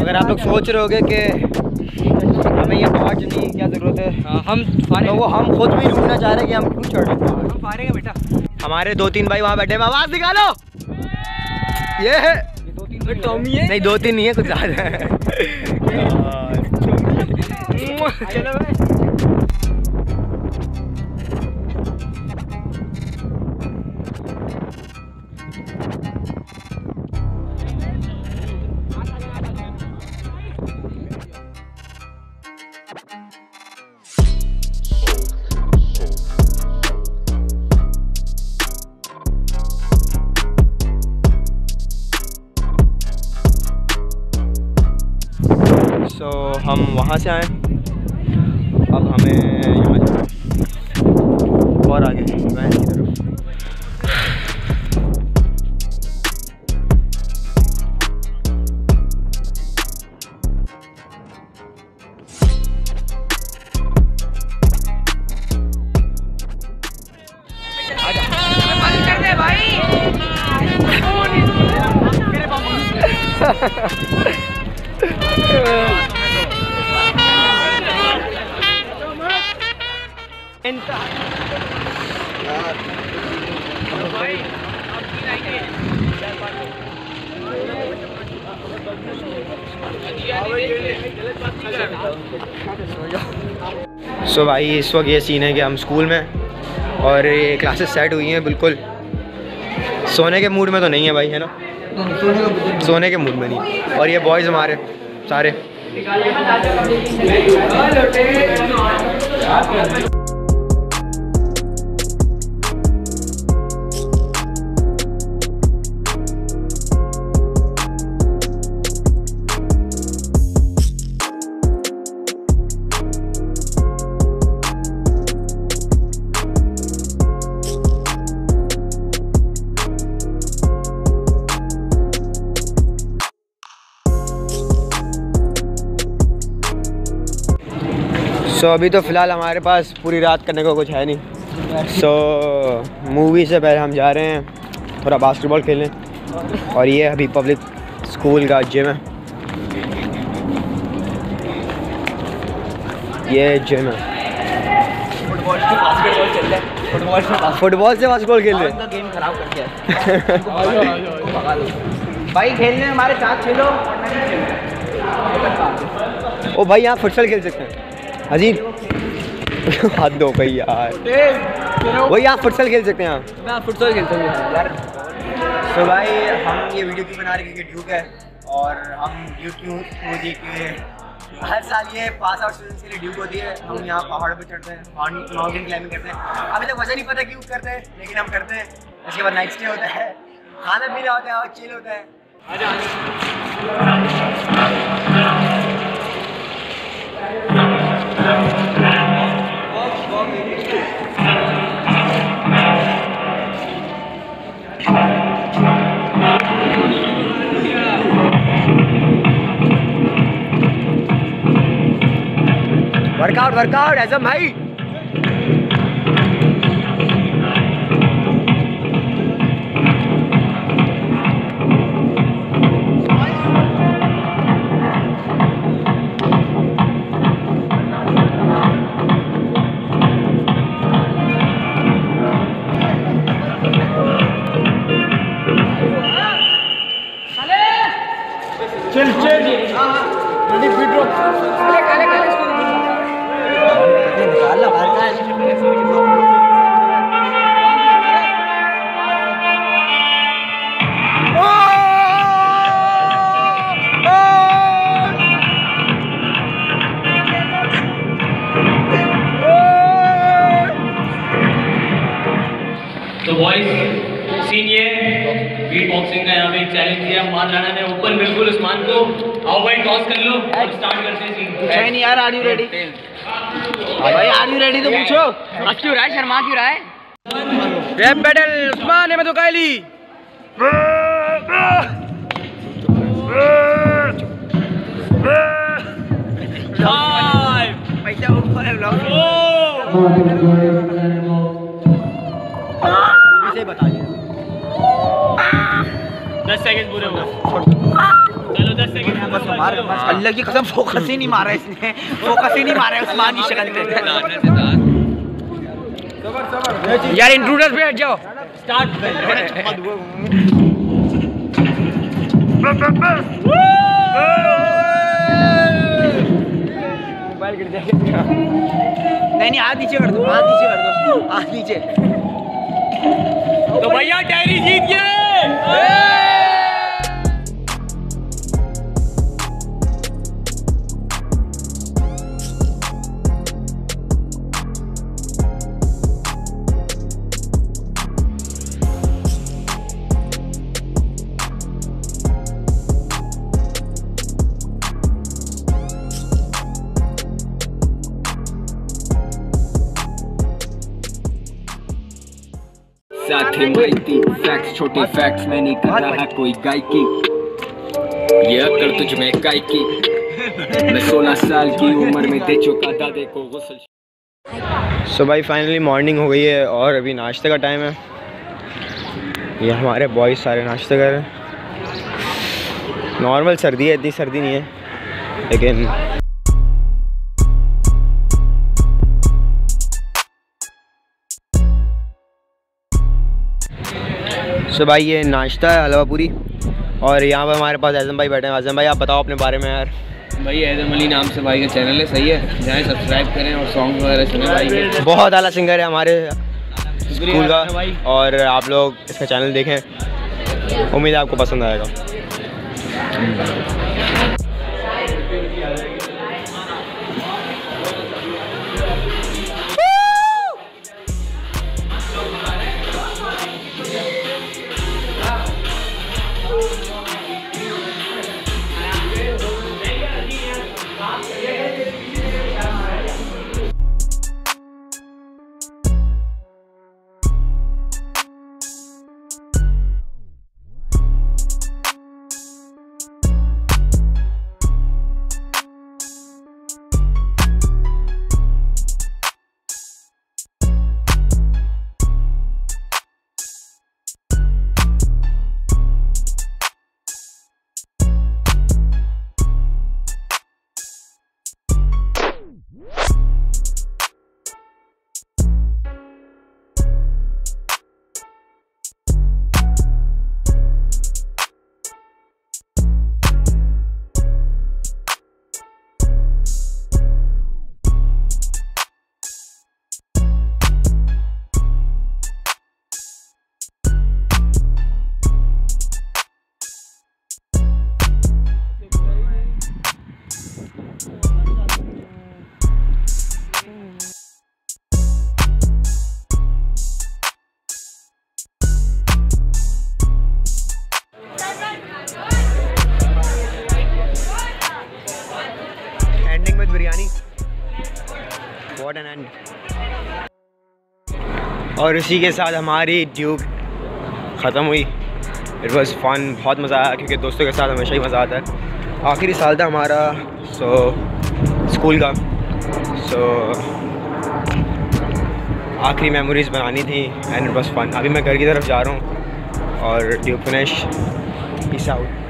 اگر آپ لوگ سوچ رہے ہو گے کہ ہمیں یہ پہاڑ چڑھنے کی کیا ضرورت ہے؟ ہاں، ہم وہ ہم خود بھی ڈھونڈنا چاہ رہے ہیں کہ ہم کیوں چڑھ رہے ہم فارے گا بیٹا۔ ہمارے دو تین بھائی وہاں بیٹھے ہیں۔ آواز نکالو! یہ ہے۔ نہیں دو تین نہیں ہے کچھ زیادہ ہے۔ سو ہم وہاں سے آئے اب ہمیں یہاں جانا اور آگے وین کی طرف سو بھائی اس وقت یہ سین ہے کہ ہم اسکول میں اور یہ کلاسز سیٹ ہوئی ہیں بالکل سونے کے موڈ میں تو نہیں ہے بھائی ہے نا سونے کے موڈ میں نہیں اور یہ بوائز ہمارے سارے سو ابھی تو فی الحال ہمارے پاس پوری رات کرنے کو کچھ ہے نہیں سو مووی سے پہلے ہم جا رہے ہیں تھوڑا باسکٹ بال کھیلنے اور یہ ابھی پبلک اسکول کا جم ہے یہ جم ہے فٹ بال سے باسکٹ بال کھیل رہے ہیں گیم خراب کر کے بھائی کھیلنے ہمارے ساتھ کھیلو او بھائی یہاں فٹسل کھیل سکتے ہیں عظیم ہاتھ دو بھائی یار۔ وہ یہاں فٹسل کھیل سکتے ہیں۔ یہاں میں فٹ بال کھیلتا ہوں۔ یار بھائی ہم یہ ویڈیو کیوں بنا رہے ہیں کیونکہ ڈیوک ہے اور ہم ڈیوک کیوں ہے کہ ہر سال یہ پاس آؤٹ اسٹوڈنٹس کے لیے ڈیوک ہوتی ہے۔ ہم یہاں پہاڑوں پہ چڑھتے ہیں ماؤنٹین کلائمبنگ کرتے ہیں۔ ابھی تک وجہ نہیں پتا کیوں کرتے ہیں لیکن ہم کرتے ہیں۔ اس کے بعد نائٹ اسٹے ہوتا ہے۔ کھانا پینا ہوتا ہے اور چیل ہوتا ہے۔ ورک آؤٹ ورک آؤٹ ایسا بھائی سین یہ بیٹ باکسنگ کا یہاں پہ ایک چیلنج دیا مان رانا نے اوپن بالکل عثمان کو آؤ بھائی ٹاس کر لو اور اسٹارٹ کرتے ہیں سین پوچھا ہی نہیں یار آر یو ریڈی بھائی آر یو ریڈی تو پوچھو اب کیوں رہا ہے شرما کیوں رہا ہے ریپ بیٹل عثمان احمد وکائلی پیسہ اوپر ہے بتا یار ہاں۔ اللہ کی قسم فوکس ہی نہیں مارا اس نے۔ فوکس ہی نہیں مارا عثمان کی شکل پہ۔ یار انٹروڈرز پہ ہٹ جاؤ۔ موبائل گر جائے نہیں نہیں آج نیچے کر دو آج نیچے کر دو۔ آج نیچے۔ تو بھیا ڈائری جیت گئے۔ ہاں۔ تھی مائی فیکس چھوٹے فیکس میں نے کر رہا کوئی گائکی یہ اکڑ تجھ میں گائکی میں سولہ سال کی عمر میں دے چکا دادے کو غسل۔ سو بھائی فائنلی مارننگ ہو گئی ہے اور ابھی ناشتے کا ٹائم ہے۔ یہ ہمارے بوائز سارے ناشتے کر رہے ہیں۔ نارمل سردی ہے، اتنی سردی نہیں ہے، لیکن سو بھائی یہ ناشتہ ہے حلوہ پوری۔ اور یہاں پہ ہمارے پاس اعظم بھائی بیٹھے ہیں۔ اعظم بھائی آپ بتاؤ اپنے بارے میں یار۔ بھائی اعظم علی نام سے بھائی کا چینل ہے صحیح ہے۔ جائیں سبسکرائب کریں اور سانگ وغیرہ سنیں بھائی۔ بہت اعلیٰ سنگر ہے ہمارے اسکول کا۔ اور آپ لوگ اس کا چینل دیکھیں۔ امید ہے آپ کو پسند آئے گا۔ واٹ اینڈ اور اسی کے ساتھ ہماری ڈیوب ختم ہوئی۔ اٹ واز فن بہت مزہ آیا کیونکہ دوستوں کے ساتھ ہمیشہ ہی مزہ آتا ہے۔ آخری سال تھا ہمارا سو اسکول کا۔ سو آخری میموریز بنانی تھی اینڈ اٹ واز فن ابھی میں گھر کی طرف جا رہا ہوں اور ڈیو فنش پیس آؤٹ